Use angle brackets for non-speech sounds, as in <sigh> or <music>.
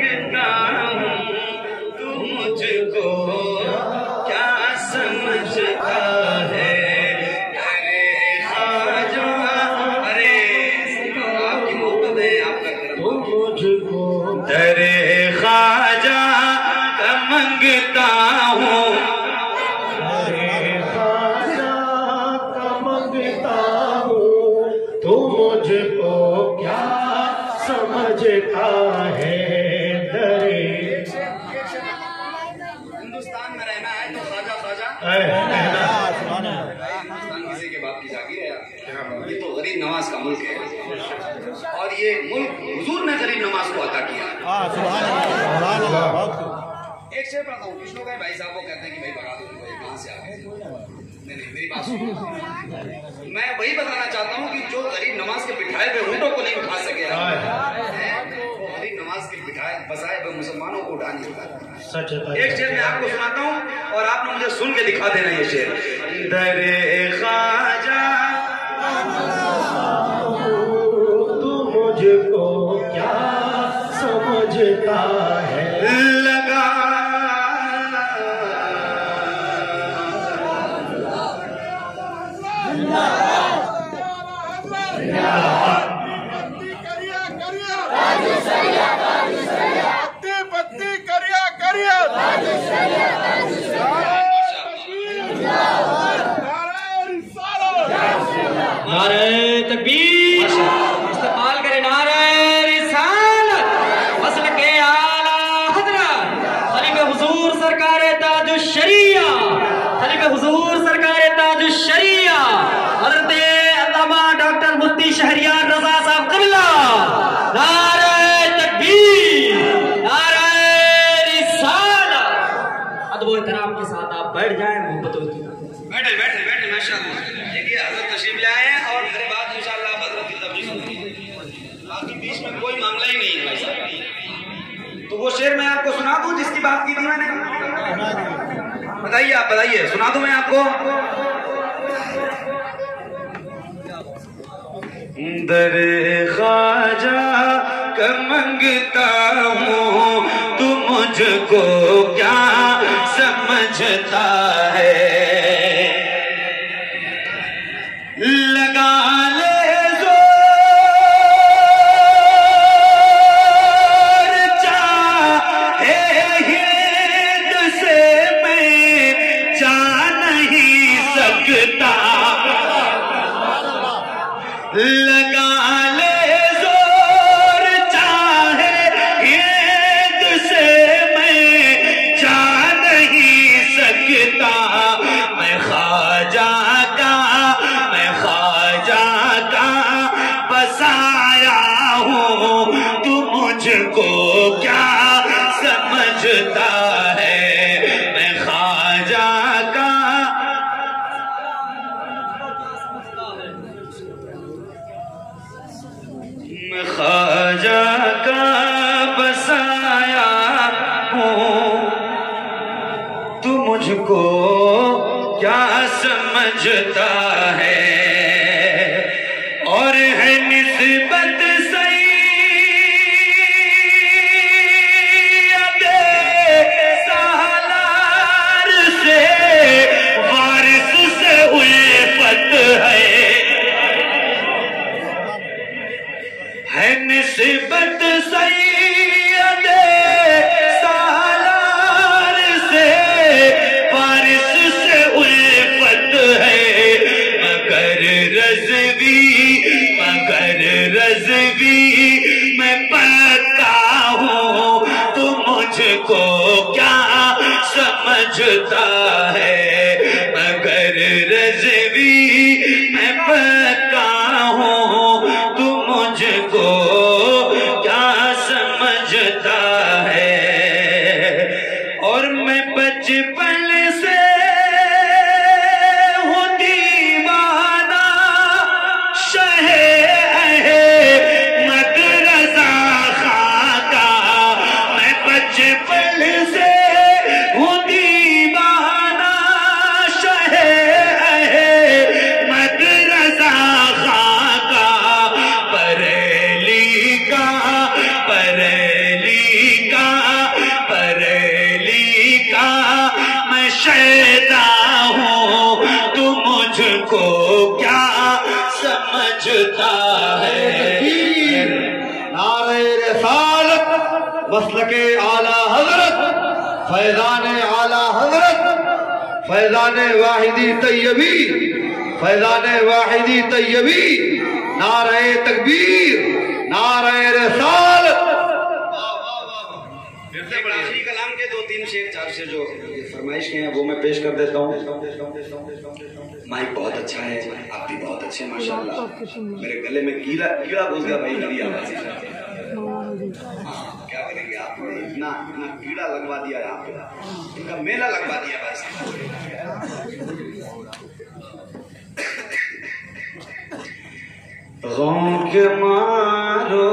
मंगता हूँ तू मुझको क्या समझता है? अरे खाजा अरे आपकी मोहब्बत है आपका करम मुझको हूँ। अरे खाजा मंगता हूँ। तू मुझको क्या समझता है? हिंदुस्तान में रहना है तो खाजा खाजा हिंदुस्तान किसी के बाप की जागीर है ये तो गरीब नवाज़ का मुल्क है। और ये मुल्क हुजूर ने गरीब नवाज़ को अता किया एक शेर पढ़ता हूँ कुछ लोग हैं भाई साहब वो कहते हैं कि भाई भगा दो कहाँ से आ गए। नहीं नहीं मेरी बात सुनो। <laughs> मैं वही बताना चाहता हूँ कि जो गरीब नमाज़ के बिठाए हुए ऊँटों को नहीं उठा सके हैं, वो गरीब नमाज़ के बिठाए बसाए हुए मुसलमानों को उठा नहीं सकता सच एक शेर मैं आपको सुनाता हूँ और आपने मुझे सुन के दिखा देना ये शेर। दरे खाजा तू मुझको क्या समझता है लगा पत्ती करिया करिया नारे तकबीर इस्तेमाल करे नारे रिसालत मसल के आला हज़रत खलीफे हुजूर सरकार ताज शरिया। खलीफे हुजूर सरकार ताज शरिया। हज़रत अल्लामा डॉक्टर मुफ्ती शहरियार रजा साहब कबिला। नारे तकबीर, नारे रिसालत अदब एहतराम के साथ आप बैठ जाएँ, मोहब्बतों की बैठे बैठे बैठे माशाअल्लाह देखिए, हज़रत तशरीफ़ ले आए हैं और मेरे बाद इंशाअल्लाह आप हज़रत की तबलीग बाकी बीच में कोई मामला ही नहीं है भाई साहब। तो वो शेर मैं आपको सुना दूँ जिसकी बात की थी मैंने? बताइए, आप बताइए, सुना दू मैं आपको? दर खाजा का मंगता हूँ, तू मुझको क्या समझता है? मुझको क्या समझता है? मैं खाजा का मैं ख्वाजा का बसाया हूँ। तू मुझको क्या समझता है? और है निस्बत है निस्बत सैयद सालार से। वारिस से उल्फत है, मगर रजवी मगर रजवी, मैं पता हूँ तू मुझको क्या समझता है। मगर रजवी, मैं पता समझता है। और मैं बचपन समझता है? नारे मसल के आला हज़रत, फैजान आला हज़रत, फैजान वाहिदी तैयबी, फैजान वाहिदी तैयबी, नारे तकबीर, नारे रसालत। आखिरी कलाम के दो तीन शेर चार शेर जो फरमाइश के हैं वो मैं पेश कर देता हूँ। माइक बहुत अच्छा है आप भी बहुत अच्छे माशाल्लाह। मेरे गले में कीड़ा कीड़ा घुस गया भाई मेरी आवाज़ हाँ, क्या करेंगे आपने इतना इतना कीड़ा लगवा दिया यहाँ पे इनका मेला लगवा दिया बस गम के मारो